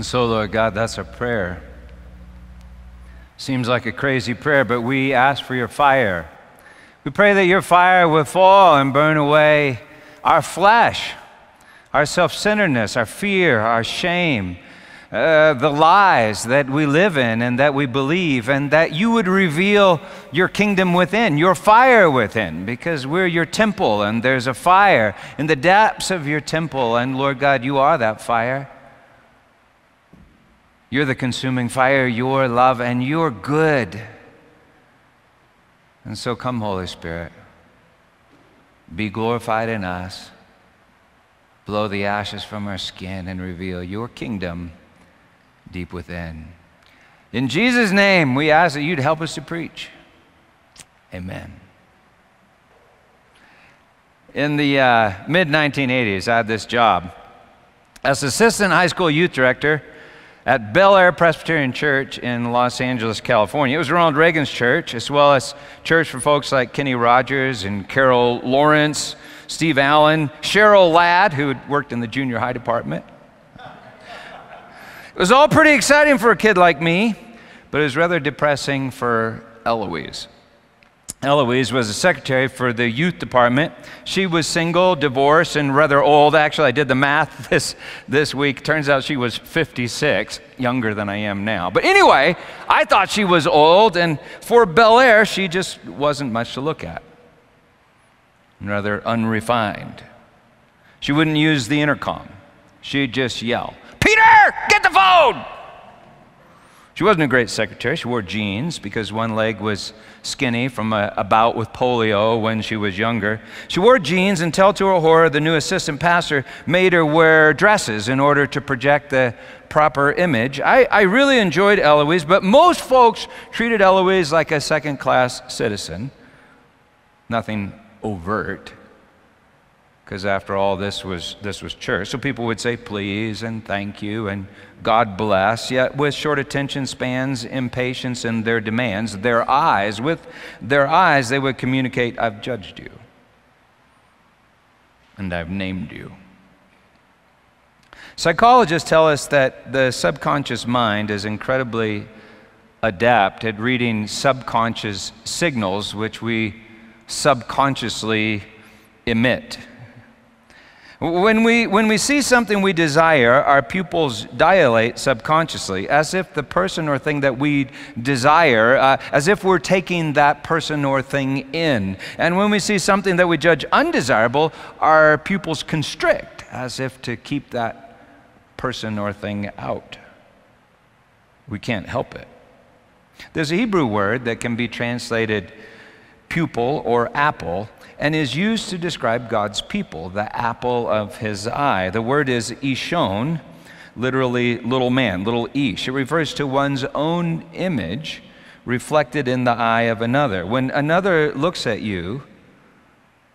And so, Lord God, that's our prayer. Seems like a crazy prayer, but we ask for your fire. We pray that your fire will fall and burn away our flesh, our self centeredness, our fear, our shame, uh, the lies that we live in and that we believe, and that you would reveal your kingdom within, your fire within, because we're your temple and there's a fire in the depths of your temple. And Lord God, you are that fire. You're the consuming fire, your love, and you're good. And so come, Holy Spirit, be glorified in us, blow the ashes from our skin, and reveal your kingdom deep within. In Jesus' name, we ask that you'd help us to preach. Amen. In the uh, mid 1980s, I had this job as assistant high school youth director at Bel Air Presbyterian Church in Los Angeles, California. It was Ronald Reagan's church, as well as church for folks like Kenny Rogers and Carol Lawrence, Steve Allen, Cheryl Ladd, who had worked in the junior high department. It was all pretty exciting for a kid like me, but it was rather depressing for Eloise. Eloise was a secretary for the youth department. She was single, divorced, and rather old. Actually, I did the math this, this week. Turns out she was 56, younger than I am now. But anyway, I thought she was old, and for Bel Air, she just wasn't much to look at. Rather unrefined. She wouldn't use the intercom, she'd just yell, Peter, get the phone! She wasn't a great secretary. She wore jeans because one leg was skinny from a, a, bout with polio when she was younger. She wore jeans until, to her horror, the new assistant pastor made her wear dresses in order to project the proper image. I, I really enjoyed Eloise, but most folks treated Eloise like a second class citizen. Nothing overt because after all this was this was church so people would say please and thank you and god bless yet with short attention spans impatience and their demands their eyes with their eyes they would communicate i've judged you and i've named you. Psychologists tell us that the subconscious mind is incredibly adept at reading subconscious signals which we subconsciously emit when we, when we see something we desire, our pupils dilate subconsciously, as if the person or thing that we desire, uh, as if we're taking that person or thing in. And when we see something that we judge undesirable, our pupils constrict, as if to keep that person or thing out. We can't help it. There's a Hebrew word that can be translated pupil or apple and is used to describe God's people, the apple of his eye. The word is ishon, literally little man, little ish. It refers to one's own image reflected in the eye of another. When another looks at you,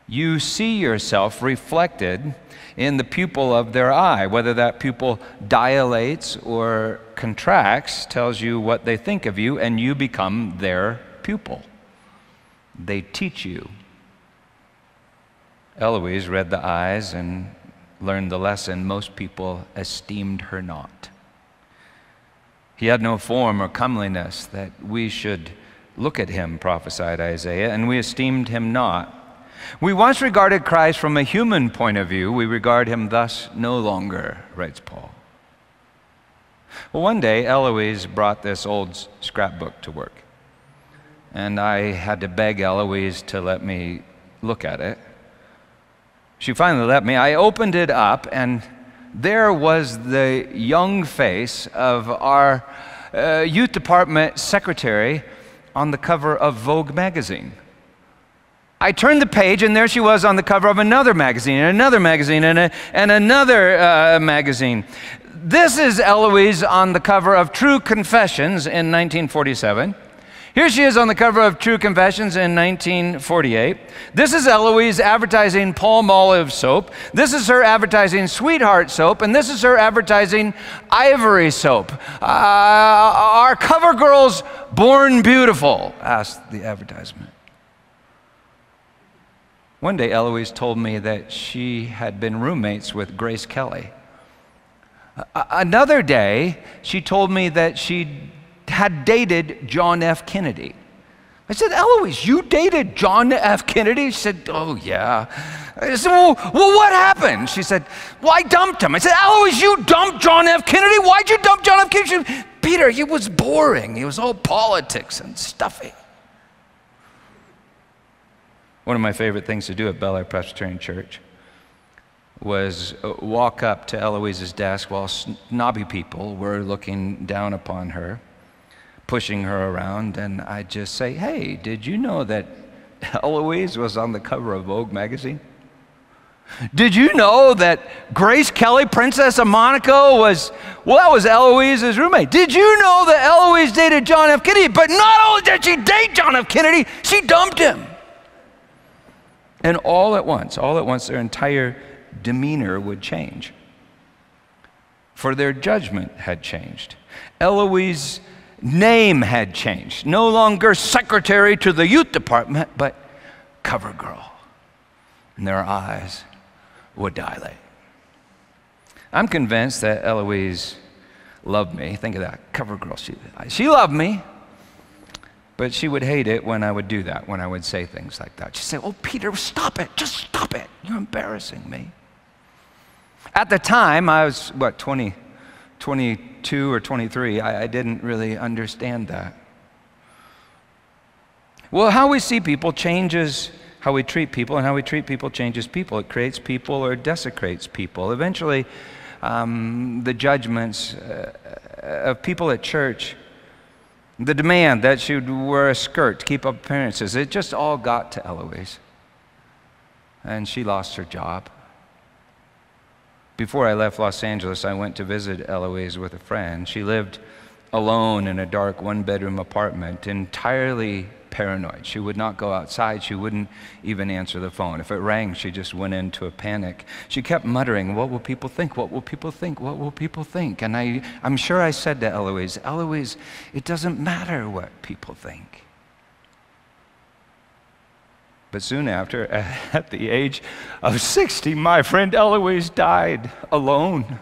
you see yourself reflected in the pupil of their eye. Whether that pupil dilates or contracts tells you what they think of you, and you become their pupil. They teach you Eloise read the eyes and learned the lesson most people esteemed her not. He had no form or comeliness that we should look at him, prophesied Isaiah, and we esteemed him not. We once regarded Christ from a human point of view, we regard him thus no longer, writes Paul. Well, one day, Eloise brought this old scrapbook to work, and I had to beg Eloise to let me look at it. She finally let me. I opened it up, and there was the young face of our uh, youth department secretary on the cover of Vogue magazine. I turned the page, and there she was on the cover of another magazine, and another magazine, and, a, and another uh, magazine. This is Eloise on the cover of True Confessions in 1947. Here she is on the cover of True Confessions in 1948. This is Eloise advertising Palmolive soap. This is her advertising Sweetheart soap. And this is her advertising Ivory soap. Uh, are cover girls born beautiful? asked the advertisement. One day, Eloise told me that she had been roommates with Grace Kelly. Another day, she told me that she had dated John F. Kennedy. I said, Eloise, you dated John F. Kennedy? She said, Oh, yeah. I said, well, well, what happened? She said, Well, I dumped him. I said, Eloise, you dumped John F. Kennedy? Why'd you dump John F. Kennedy? Said, Peter, he was boring. He was all politics and stuffy. One of my favorite things to do at Bel Air Presbyterian Church was uh, walk up to Eloise's desk while snobby people were looking down upon her pushing her around, and I'd just say, Hey, did you know that Eloise was on the cover of Vogue magazine? Did you know that Grace Kelly, Princess of Monaco, was, well, that was Eloise's roommate? Did you know that Eloise dated John F. Kennedy? But not only did she date John F. Kennedy, she dumped him. And all at once, all at once, their entire demeanor would change. For their judgment had changed. Eloise name had changed. No longer secretary to the youth department, but cover girl. And their eyes would dilate. I'm convinced that Eloise loved me. Think of that, cover girl. She, she loved me, but she would hate it when I would do that, when I would say things like that. She'd say, Oh, Peter, stop it. Just stop it. You're embarrassing me. At the time, I was, what, 20, 22 or 23, I, I didn't really understand that. Well, how we see people changes how we treat people, and how we treat people changes people. It creates people or desecrates people. Eventually, um, the judgments uh, of people at church, the demand that she would wear a skirt to keep up appearances, it just all got to Eloise. And she lost her job. Before I left Los Angeles, I went to visit Eloise with a friend. She lived alone in a dark one bedroom apartment, entirely paranoid. She would not go outside. She wouldn't even answer the phone. If it rang, she just went into a panic. She kept muttering, What will people think? What will people think? What will people think? And I, I'm sure I said to Eloise, Eloise, it doesn't matter what people think. But soon after, at the age of 60, my friend Eloise died alone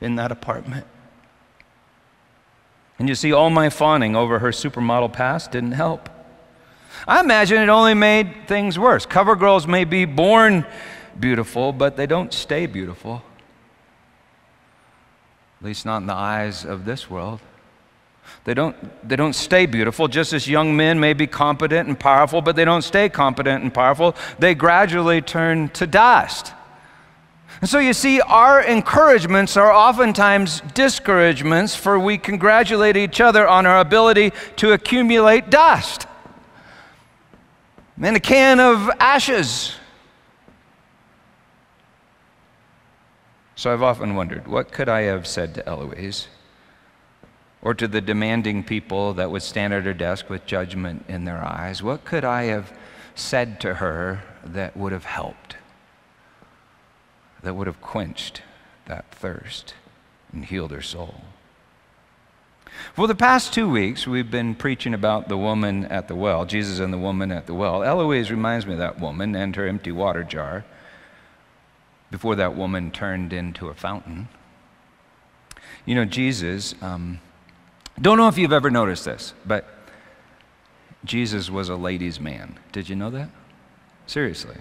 in that apartment. And you see, all my fawning over her supermodel past didn't help. I imagine it only made things worse. Cover girls may be born beautiful, but they don't stay beautiful. At least not in the eyes of this world. They don't, they don't stay beautiful, just as young men may be competent and powerful, but they don't stay competent and powerful. They gradually turn to dust. And so you see, our encouragements are oftentimes discouragements, for we congratulate each other on our ability to accumulate dust. And a can of ashes. So I've often wondered what could I have said to Eloise? Or to the demanding people that would stand at her desk with judgment in their eyes? What could I have said to her that would have helped, that would have quenched that thirst and healed her soul? For the past two weeks, we've been preaching about the woman at the well, Jesus and the woman at the well. Eloise reminds me of that woman and her empty water jar before that woman turned into a fountain. You know, Jesus. Um, don't know if you've ever noticed this, but Jesus was a ladies' man. Did you know that? Seriously.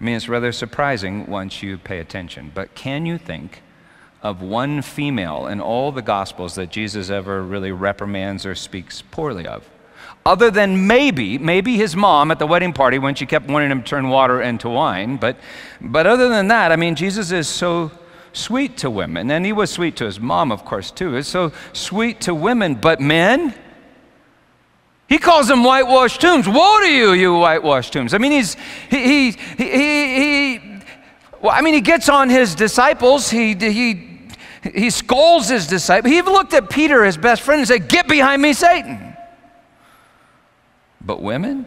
I mean, it's rather surprising once you pay attention. But can you think of one female in all the Gospels that Jesus ever really reprimands or speaks poorly of? Other than maybe, maybe his mom at the wedding party when she kept wanting him to turn water into wine. But, but other than that, I mean, Jesus is so sweet to women. And he was sweet to his mom, of course, too. It's so sweet to women. But men, he calls them whitewashed tombs. Woe to you, you whitewashed tombs. I mean, he's, he, he, he, he, well, I mean, he gets on his disciples. He, he, he scolds his disciples. He even looked at Peter, his best friend, and said, Get behind me, Satan. But women,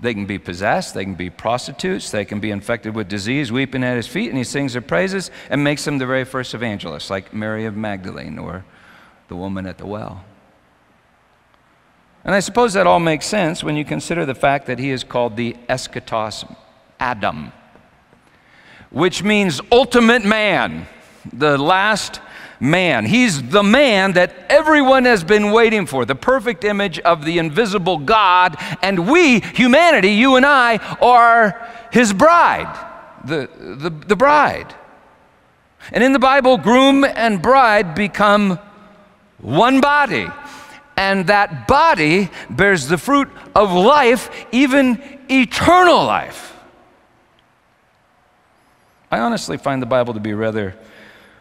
they can be possessed, they can be prostitutes, they can be infected with disease, weeping at his feet, and he sings their praises and makes them the very first evangelists, like Mary of Magdalene or the woman at the well. And I suppose that all makes sense when you consider the fact that he is called the eschatos Adam. which means ultimate man, the last man. He's the man that everyone has been waiting for, the perfect image of the invisible God. And we, humanity, you and I, are his bride, the, the, the bride. And in the Bible, groom and bride become one body. And that body bears the fruit of life, even eternal life. I honestly find the Bible to be rather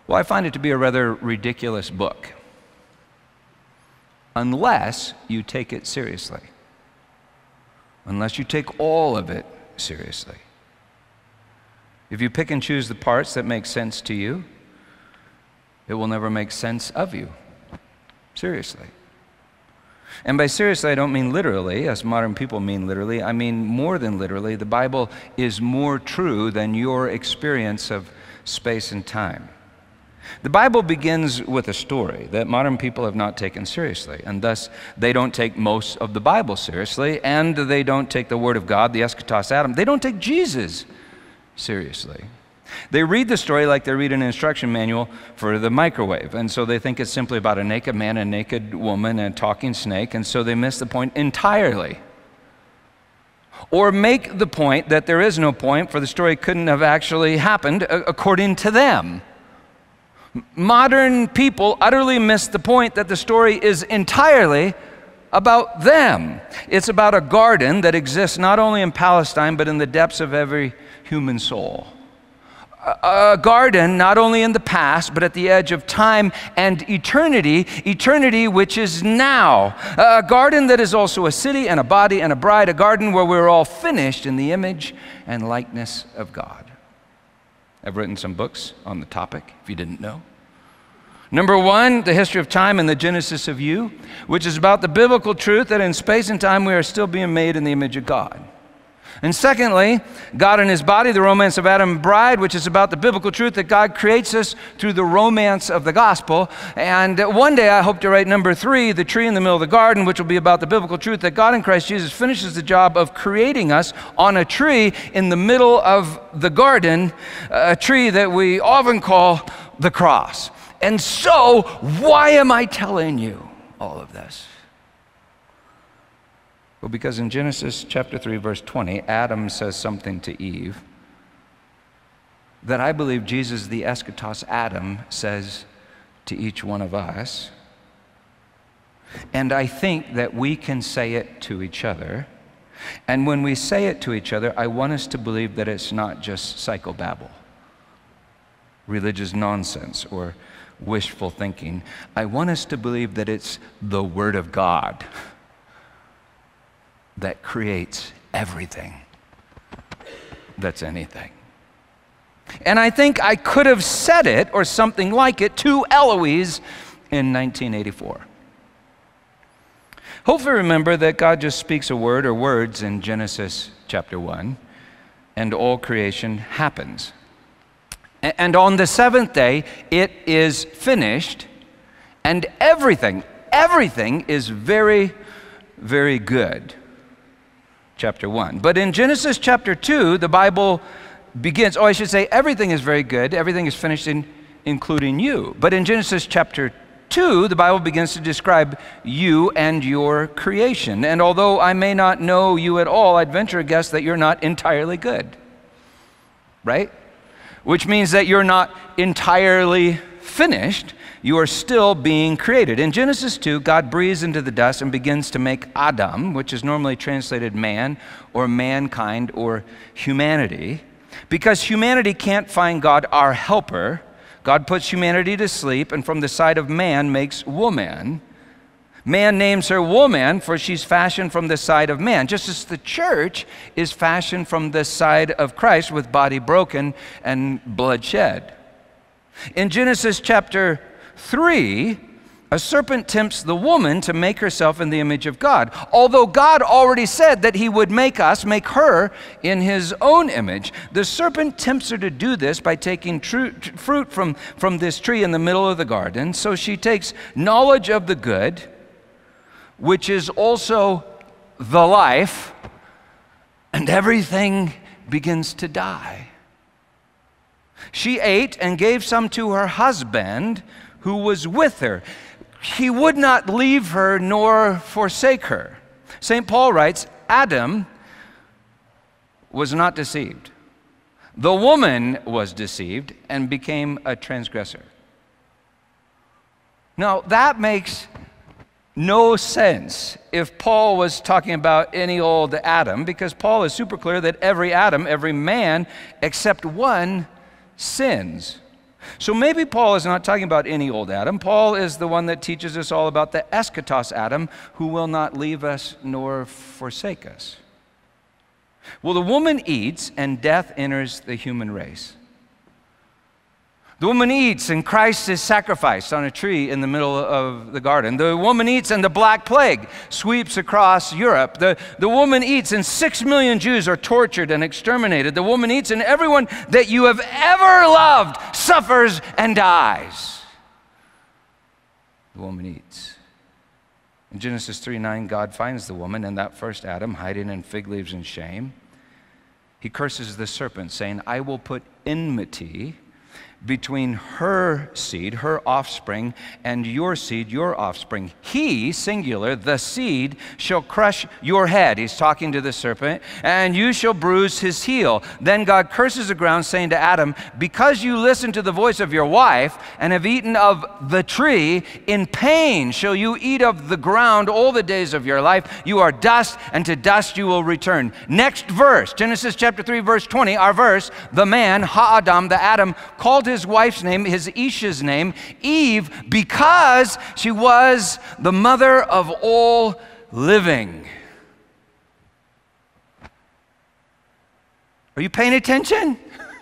well, I find it to be a rather ridiculous book, unless you take it seriously. Unless you take all of it seriously. If you pick and choose the parts that make sense to you, it will never make sense of you. Seriously. And by seriously, I don't mean literally, as modern people mean literally. I mean more than literally. The Bible is more true than your experience of space and time. The Bible begins with a story that modern people have not taken seriously, and thus they don't take most of the Bible seriously, and they don't take the Word of God, the eschatos Adam, they don't take Jesus seriously. They read the story like they read an instruction manual for the microwave, and so they think it's simply about a naked man, a naked woman, and a talking snake, and so they miss the point entirely. Or make the point that there is no point, for the story couldn't have actually happened according to them. Modern people utterly miss the point that the story is entirely about them. It's about a garden that exists not only in Palestine, but in the depths of every human soul. A, garden not only in the past, but at the edge of time and eternity, eternity which is now. A garden that is also a city and a body and a bride, a garden where we're all finished in the image and likeness of God. I've written some books on the topic, if you didn't know. Number one, the history of time and the genesis of you, which is about the biblical truth that in space and time we are still being made in the image of God. And secondly, God and His body, the romance of Adam and bride, which is about the biblical truth that God creates us through the romance of the gospel. And one day I hope to write number three, the tree in the middle of the garden, which will be about the biblical truth that God in Christ Jesus finishes the job of creating us on a tree in the middle of the garden, a tree that we often call the cross. And so, why am I telling you all of this? Well, because in Genesis chapter 3, verse 20, Adam says something to Eve that I believe Jesus, the eschatos Adam, says to each one of us. And I think that we can say it to each other. And when we say it to each other, I want us to believe that it's not just psychobabble, religious nonsense, or wishful thinking. I want us to believe that it's the Word of God that creates everything that's anything. And I think I could have said it or something like it to Eloise in 1984. Hopefully, remember that God just speaks a word or words in Genesis chapter 1, and all creation happens. And on the seventh day, it is finished, and everything, everything is very, very good. Chapter 1. But in Genesis chapter 2, the Bible begins, oh, I should say, everything is very good, everything is finished, in, including you. But in Genesis chapter 2, the Bible begins to describe you and your creation. And although I may not know you at all, I'd venture a guess that you're not entirely good. Right? Which means that you're not entirely finished. You are still being created. In Genesis 2, God breathes into the dust and begins to make Adam, which is normally translated man or mankind or humanity. Because humanity can't find God, our helper, God puts humanity to sleep and from the side of man makes woman. Man names her woman, for she's fashioned from the side of man, just as the church is fashioned from the side of Christ with body broken and blood shed. In Genesis chapter 3, a serpent tempts the woman to make herself in the image of God. Although God already said that he would make us, make her in his own image, the serpent tempts her to do this by taking fruit from, from this tree in the middle of the garden. So she takes knowledge of the good which is also the life, and everything begins to die. She ate and gave some to her husband who was with her. He would not leave her nor forsake her. St. Paul writes Adam was not deceived. The woman was deceived and became a transgressor. Now, that makes no sense if Paul was talking about any old Adam, because Paul is super clear that every Adam, every man, except one, sins. So maybe Paul is not talking about any old Adam. Paul is the one that teaches us all about the eschatos Adam, who will not leave us nor forsake us. Well, the woman eats, and death enters the human race. The woman eats, and Christ is sacrificed on a tree in the middle of the garden. The woman eats, and the Black Plague sweeps across Europe. The, the woman eats, and six million Jews are tortured and exterminated. The woman eats, and everyone that you have ever loved suffers and dies. The woman eats. In Genesis 3 9, God finds the woman and that first Adam hiding in fig leaves in shame. He curses the serpent, saying, I will put enmity between her seed, her offspring, and your seed, your offspring. He, singular, the seed, shall crush your head. He's talking to the serpent, and you shall bruise his heel. Then God curses the ground, saying to Adam, Because you listened to the voice of your wife and have eaten of the tree, in pain shall you eat of the ground all the days of your life. You are dust, and to dust you will return. Next verse, Genesis chapter 3, verse 20, our verse, the man, Ha-Adam, the Adam, called his wife's name, his Isha's name, Eve, because she was the mother of all living. Are you paying attention?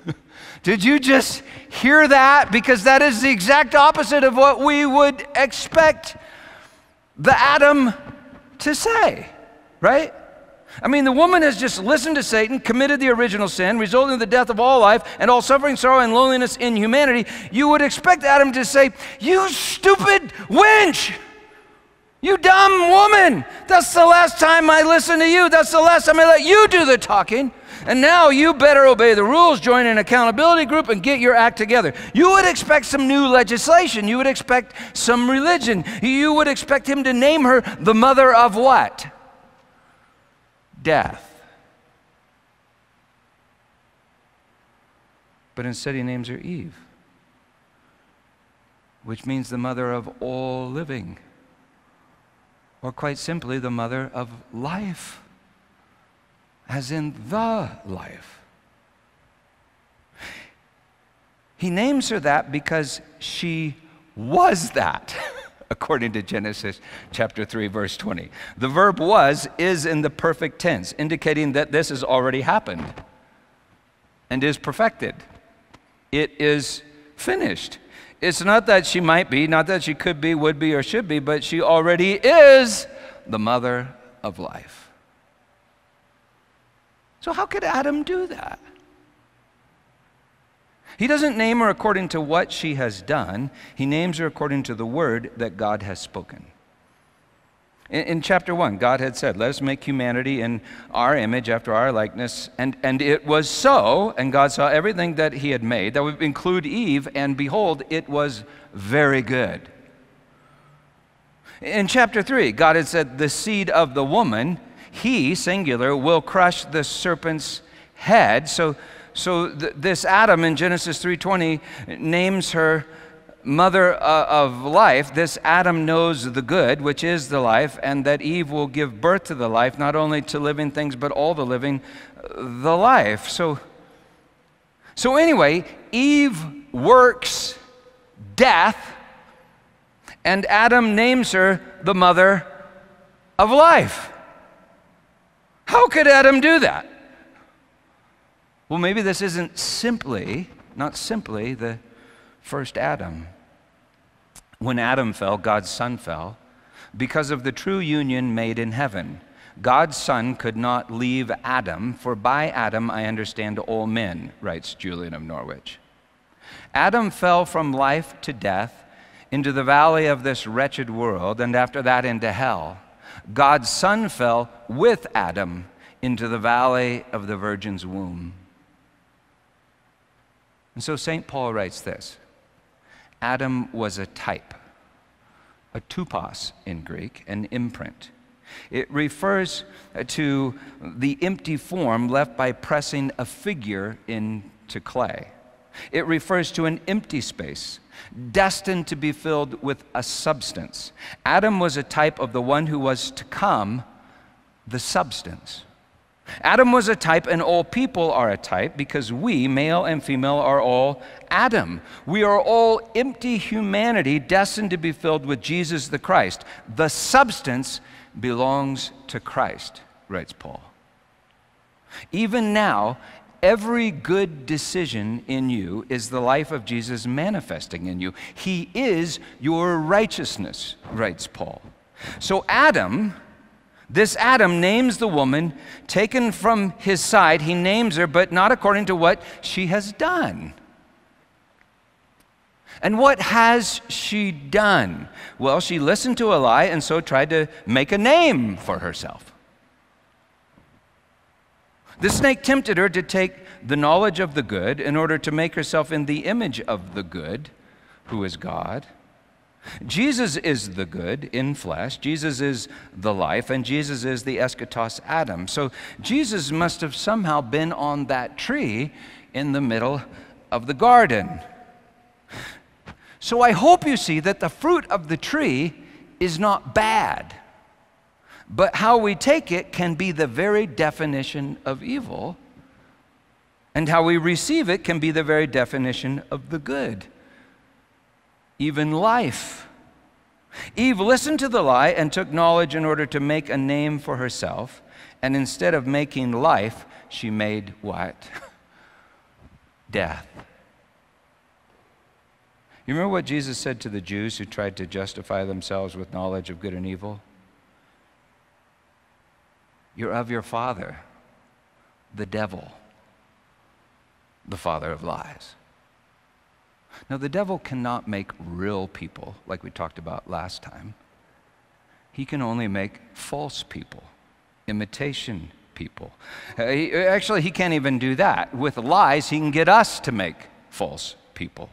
Did you just hear that? Because that is the exact opposite of what we would expect the Adam to say, right? I mean, the woman has just listened to Satan, committed the original sin, resulting in the death of all life and all suffering, sorrow, and loneliness in humanity. You would expect Adam to say, You stupid wench! You dumb woman! That's the last time I listen to you. That's the last time I let you do the talking. And now you better obey the rules, join an accountability group, and get your act together. You would expect some new legislation. You would expect some religion. You would expect him to name her the mother of what? Death. But instead, he names her Eve, which means the mother of all living, or quite simply, the mother of life, as in the life. He names her that because she was that. according to Genesis chapter 3 verse 20. The verb was is in the perfect tense, indicating that this has already happened and is perfected. It is finished. It's not that she might be, not that she could be, would be, or should be, but she already is the mother of life. So, how could Adam do that? He doesn't name her according to what she has done, he names her according to the word that God has spoken. In, in, chapter 1, God had said, Let us make humanity in our image, after our likeness. And, and it was so, and God saw everything that He had made. That would include Eve, and behold, it was very good. In chapter 3, God had said, The seed of the woman, he, singular, will crush the serpent's head. So, so th- this Adam in Genesis 3:20 names her mother uh, of life. This Adam knows the good, which is the life, and that Eve will give birth to the life, not only to living things but all the living uh, the life. So so anyway, Eve works death and Adam names her the mother of life. How could Adam do that? Well, maybe this isn't simply, not simply, the first Adam. When Adam fell, God's Son fell because of the true union made in heaven. God's Son could not leave Adam, for by Adam I understand all men, writes Julian of Norwich. Adam fell from life to death into the valley of this wretched world, and after that into hell. God's Son fell with Adam into the valley of the Virgin's womb. And so St. Paul writes this Adam was a type, a tupos in Greek, an imprint. It refers to the empty form left by pressing a figure into clay. It refers to an empty space, destined to be filled with a substance. Adam was a type of the one who was to come, the substance. Adam was a type, and all people are a type because we, male and female, are all Adam. We are all empty humanity destined to be filled with Jesus the Christ. The substance belongs to Christ, writes Paul. Even now, every good decision in you is the life of Jesus manifesting in you. He is your righteousness, writes Paul. So, Adam, this Adam names the woman taken from his side. He names her, but not according to what she has done. And what has she done? Well, she listened to a lie and so tried to make a name for herself. The snake tempted her to take the knowledge of the good in order to make herself in the image of the good, who is God. Jesus is the good in flesh, Jesus is the life, and Jesus is the eschatos Adam. So Jesus must have somehow been on that tree in the middle of the garden. So I hope you see that the fruit of the tree is not bad, but how we take it can be the very definition of evil, and how we receive it can be the very definition of the good, even life. Eve listened to the lie and took knowledge in order to make a name for herself, and instead of making life, she made what? Death. You remember what Jesus said to the Jews who tried to justify themselves with knowledge of good and evil? You're of your father, the devil, the father of lies. Now, the devil cannot make real people, like we talked about last time. He can only make false people, imitation people. Uh, he, actually, he can't even do that. With lies, he can get us to make false people.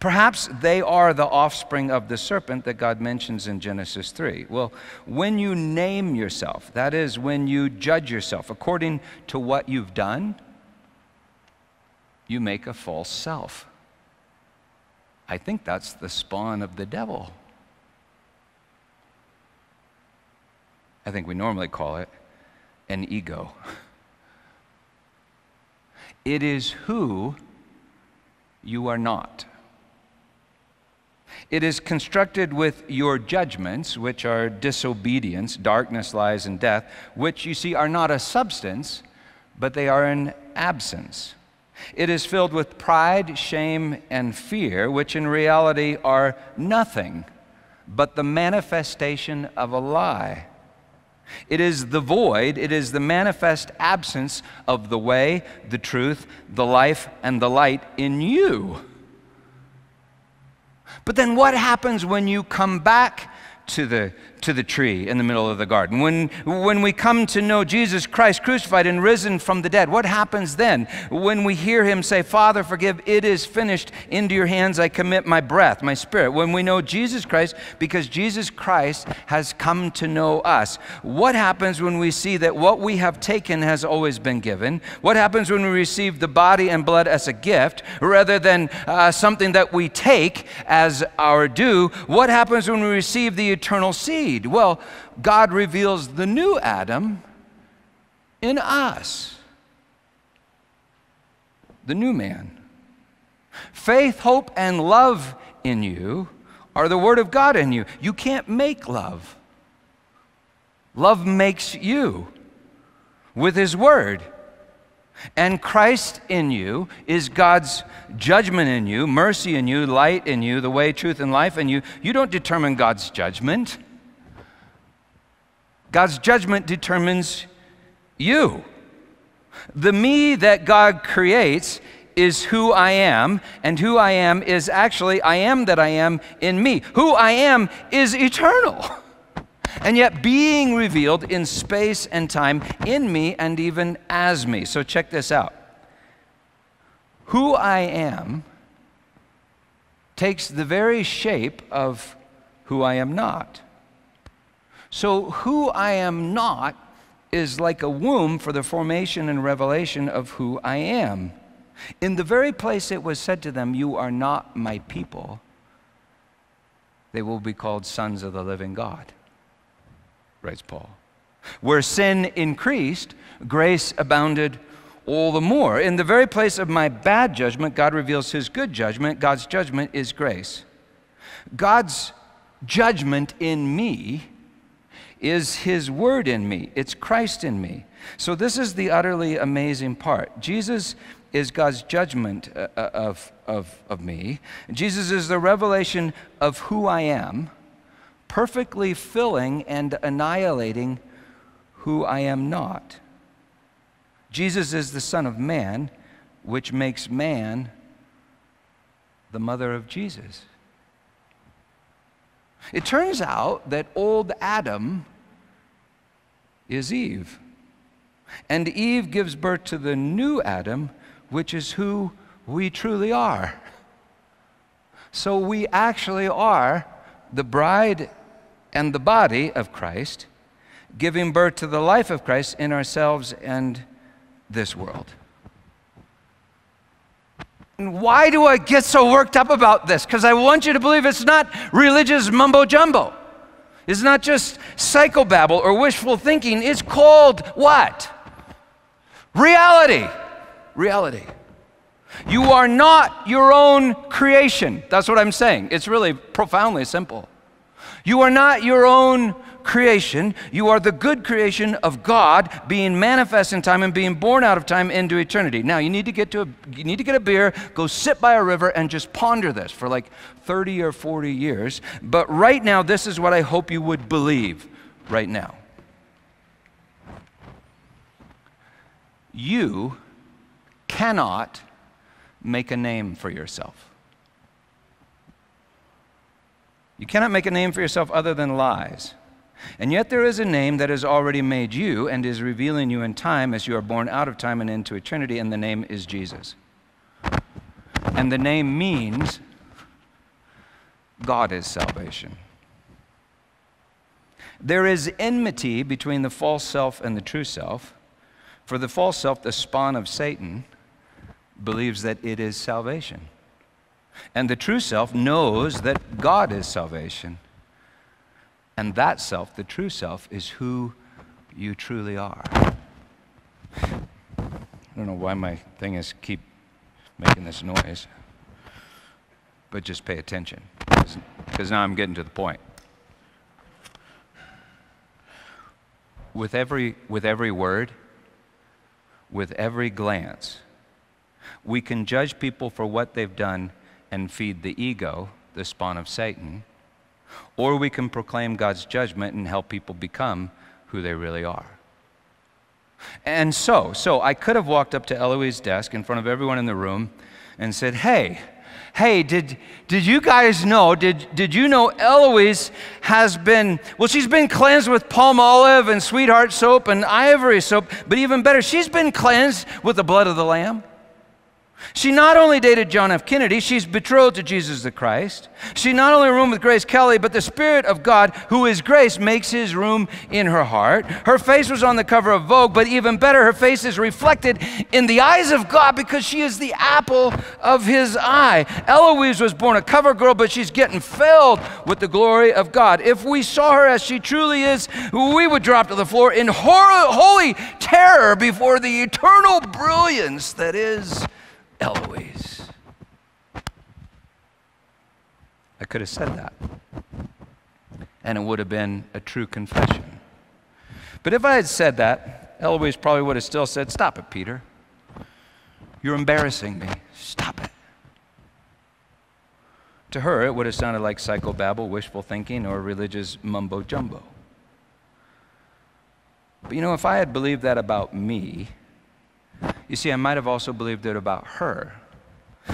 Perhaps they are the offspring of the serpent that God mentions in Genesis 3. Well, when you name yourself, that is, when you judge yourself according to what you've done, you make a false self. I think that's the spawn of the devil. I think we normally call it an ego. It is who you are not. It is constructed with your judgments, which are disobedience, darkness, lies, and death, which you see are not a substance, but they are an absence. It is filled with pride, shame, and fear, which in reality are nothing but the manifestation of a lie. It is the void, it is the manifest absence of the way, the truth, the life, and the light in you. But then what happens when you come back to the, to the tree in the middle of the garden. When, when we come to know Jesus Christ crucified and risen from the dead, what happens then? When we hear him say, Father, forgive, it is finished, into your hands I commit my breath, my spirit. When we know Jesus Christ, because Jesus Christ has come to know us. What happens when we see that what we have taken has always been given? What happens when we receive the body and blood as a gift rather than uh, something that we take as our due? What happens when we receive the eternal seed? Well, God reveals the new Adam in us, the new man. Faith, hope, and love in you are the Word of God in you. You can't make love, love makes you with His Word. And Christ in you is God's judgment in you, mercy in you, light in you, the way, truth, and life in you. You don't determine God's judgment. God's judgment determines you. The me that God creates is who I am, and who I am is actually I am that I am in me. Who I am is eternal. and yet being revealed in space and time in me and even as me. So check this out. who I am takes the very shape of who I am not. So, who I am not is like a womb for the formation and revelation of who I am. In the very place it was said to them, You are not my people, they will be called sons of the living God, writes Paul. Where sin increased, grace abounded all the more. In the very place of my bad judgment, God reveals his good judgment. God's judgment is grace. God's judgment in me is his word in me, it's Christ in me. So, this is the utterly amazing part. Jesus is God's judgment uh, uh, of, of, of me. Jesus is the revelation of who I am, perfectly filling and annihilating who I am not. Jesus is the Son of Man, which makes man the mother of Jesus. It turns out that old Adam is Eve. And Eve gives birth to the new Adam, which is who we truly are. So we actually are the bride and the body of Christ, giving birth to the life of Christ in ourselves and this world. And why do I get so worked up about this? Because I want you to believe it's not religious mumbo jumbo. It's not just psychobabble or wishful thinking. It's called what? Reality. Reality. You are not your own creation. That's what I'm saying. It's really profoundly simple. You are not your own creation. You are the good creation of God being manifest in time and being born out of time into eternity. Now, you need to get to a, you need to get a beer, go sit by a river and just ponder this for like 30 or 40 years. But right now, this is what I hope you would believe right now. You cannot make a name for yourself. You cannot make a name for yourself other than lies. And yet there is a name that has already made you and is revealing you in time as you are born out of time and into eternity, and the name is Jesus. And the name means God is salvation. There is enmity between the false self and the true self. For the false self, the spawn of Satan, believes that it is salvation. And the true self knows that God is salvation. And that self, the true self, is who you truly are. I don't know why my thing is keep making this noise, but just pay attention because now I'm getting to the point. With every, with every word, with every glance, we can judge people for what they've done and feed the ego, the spawn of Satan or we can proclaim God's judgment and help people become who they really are. And so, so I could have walked up to Eloise's desk in front of everyone in the room and said, Hey, hey, did, did you guys know, did, did you know Eloise has been, well, she's been cleansed with Palmolive and sweetheart soap and ivory soap, but even better, she's been cleansed with the blood of the Lamb. She not only dated John F. Kennedy, she's betrothed to Jesus the Christ. She not only roomed with Grace Kelly, but the Spirit of God, who is grace, makes his room in her heart. Her face was on the cover of Vogue, but even better, her face is reflected in the eyes of God because she is the apple of his eye. Eloise was born a cover girl, but she's getting filled with the glory of God. If we saw her as she truly is, we would drop to the floor in holy terror before the eternal brilliance that is Eloise. I could have said that, and it would have been a true confession. But if I had said that, Eloise probably would have still said, Stop it, Peter. You're embarrassing me. Stop it. To her, it would have sounded like psychobabble, wishful thinking, or religious mumbo jumbo. But you know, if I had believed that about me, you see, I might have also believed it about her,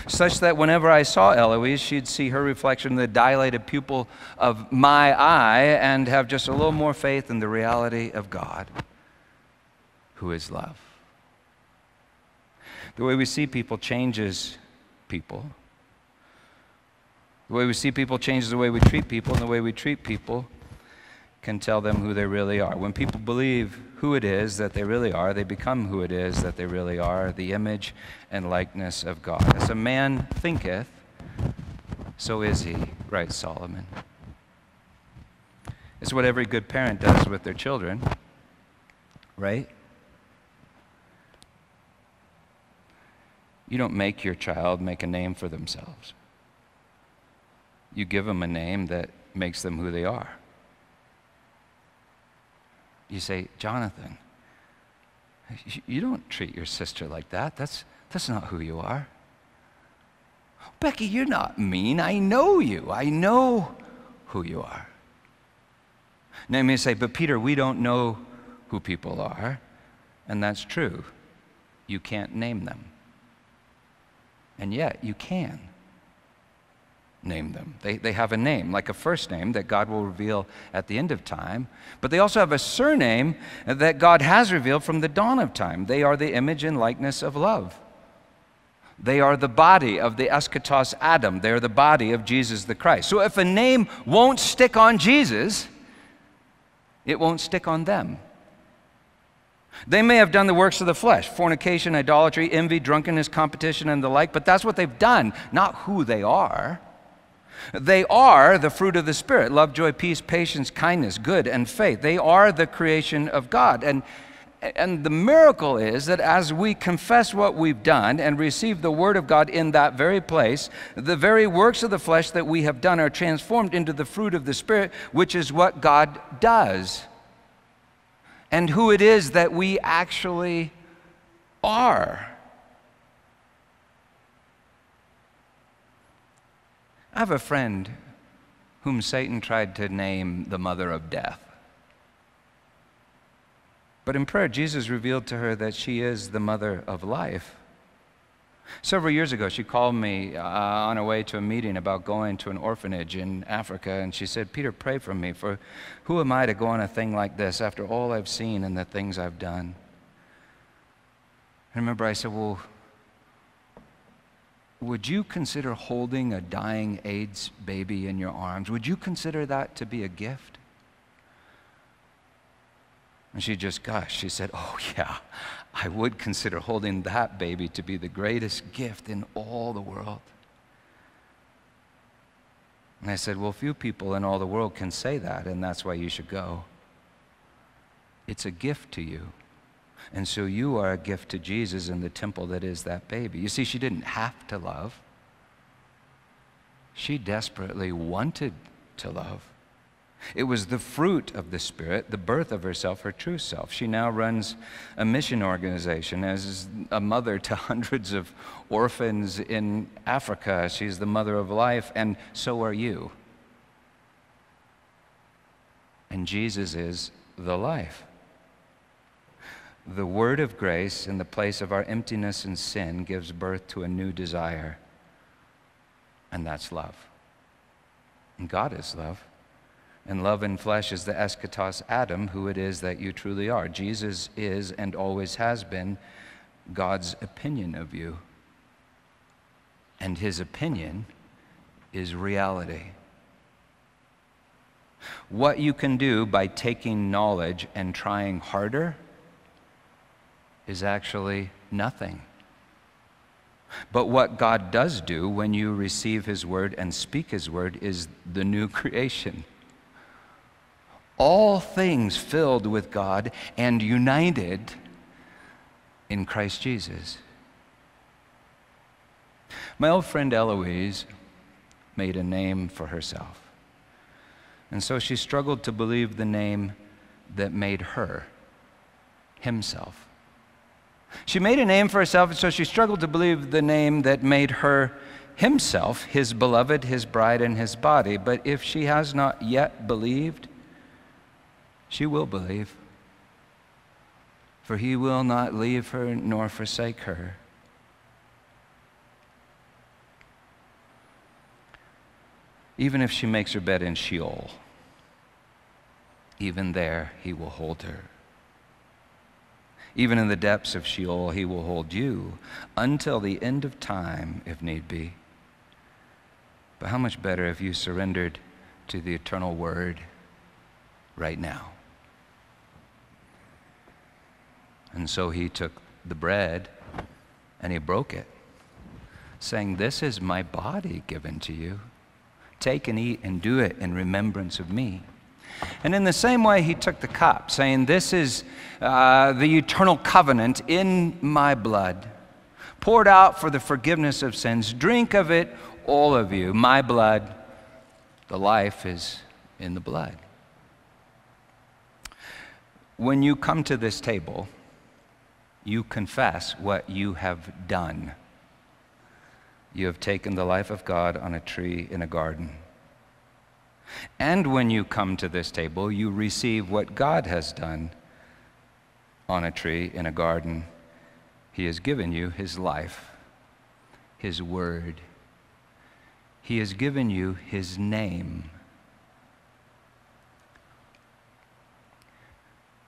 such that whenever I saw Eloise, she'd see her reflection in the dilated pupil of my eye and have just a little more faith in the reality of God, who is love. The way we see people changes people. The way we see people changes the way we treat people, and the way we treat people can tell them who they really are. When people believe who it is that they really are, they become who it is that they really are, the image and likeness of God. As a man thinketh, so is he, writes Solomon. It's what every good parent does with their children, right? You don't make your child make a name for themselves. You give them a name that makes them who they are. You say, Jonathan, you don't treat your sister like that. That's, that's not who you are. Becky, you're not mean. I know you. I know who you are. Now you may say, but Peter, we don't know who people are. And that's true. You can't name them. And yet you can name them. They, they have a name, like a first name that God will reveal at the end of time, but they also have a surname that God has revealed from the dawn of time. They are the image and likeness of love. They are the body of the eschatos Adam. They are the body of Jesus the Christ. So if a name won't stick on Jesus, it won't stick on them. They may have done the works of the flesh fornication, idolatry, envy, drunkenness, competition, and the like, but that's what they've done, not who they are. They are the fruit of the Spirit love, joy, peace, patience, kindness, good, and faith. They are the creation of God. And, and the miracle is that as we confess what we've done and receive the Word of God in that very place, the very works of the flesh that we have done are transformed into the fruit of the Spirit, which is what God does and who it is that we actually are. I have a friend whom Satan tried to name the mother of death. But in prayer, Jesus revealed to her that she is the mother of life. Several years ago, she called me uh, on her way to a meeting about going to an orphanage in Africa, and she said, Peter, pray for me, for who am I to go on a thing like this after all I've seen and the things I've done? I remember I said, Well, would you consider holding a dying AIDS baby in your arms? Would you consider that to be a gift? And she just gushed. She said, Oh, yeah, I would consider holding that baby to be the greatest gift in all the world. And I said, Well, few people in all the world can say that, and that's why you should go. It's a gift to you. And so you are a gift to Jesus in the temple that is that baby. You see, she didn't have to love, she desperately wanted to love. It was the fruit of the Spirit, the birth of herself, her true self. She now runs a mission organization as a mother to hundreds of orphans in Africa. She's the mother of life, and so are you. And Jesus is the life. The word of grace in the place of our emptiness and sin gives birth to a new desire, and that's love. And God is love. And love in flesh is the eschatos Adam, who it is that you truly are. Jesus is and always has been God's opinion of you. And his opinion is reality. What you can do by taking knowledge and trying harder is actually nothing. But what God does do when you receive His word and speak His word is the new creation all things filled with God and united in Christ Jesus. My old friend Eloise made a name for herself. And so she struggled to believe the name that made her, himself. She made a name for herself, and so she struggled to believe the name that made her himself, his beloved, his bride, and his body. But if she has not yet believed, she will believe. For he will not leave her nor forsake her. Even if she makes her bed in Sheol, even there he will hold her. Even in the depths of Sheol, he will hold you until the end of time, if need be. But how much better if you surrendered to the eternal word right now? And so he took the bread and he broke it, saying, This is my body given to you. Take and eat and do it in remembrance of me. And in the same way, he took the cup, saying, This is uh, the eternal covenant in my blood, poured out for the forgiveness of sins. Drink of it, all of you. My blood, the life is in the blood. When you come to this table, you confess what you have done. You have taken the life of God on a tree in a garden. And when you come to this table, you receive what God has done on a tree in a garden. He has given you His life, His word. He has given you His name.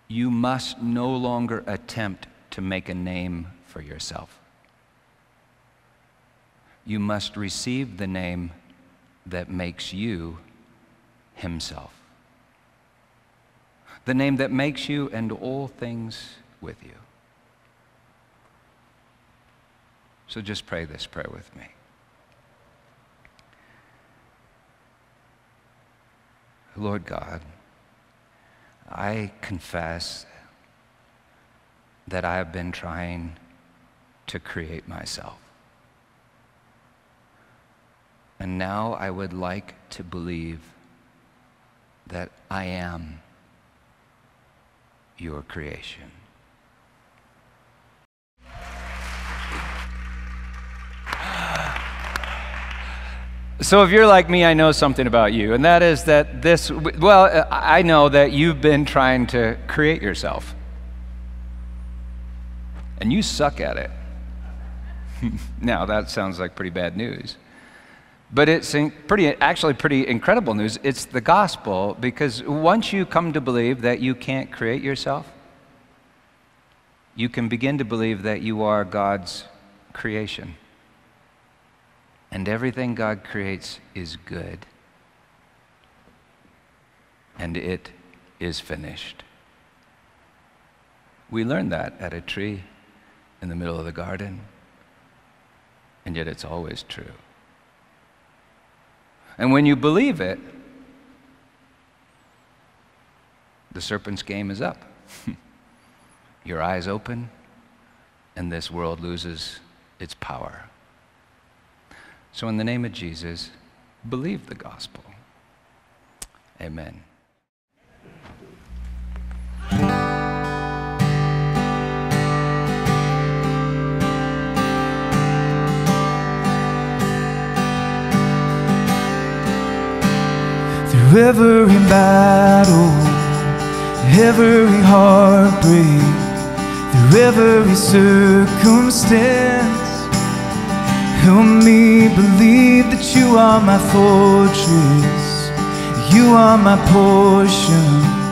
You must no longer attempt to make a name for yourself. You must receive the name that makes you Himself. The name that makes you and all things with you. So just pray this prayer with me. Lord God, I confess that I have been trying to create myself. And now I would like to believe that I am your creation. So, if you're like me, I know something about you, and that is that this, well, I know that you've been trying to create yourself and you suck at it. now, that sounds like pretty bad news. But it's pretty, actually pretty incredible news. It's the gospel because once you come to believe that you can't create yourself, you can begin to believe that you are God's creation. And everything God creates is good. And it is finished. We learned that at a tree in the middle of the garden, and yet it's always true. And when you believe it, the serpent's game is up. Your eyes open, and this world loses its power. So, in the name of Jesus, believe the gospel. Amen. Every battle, every heartbreak, through every circumstance, help me believe that you are my fortress, you are my portion.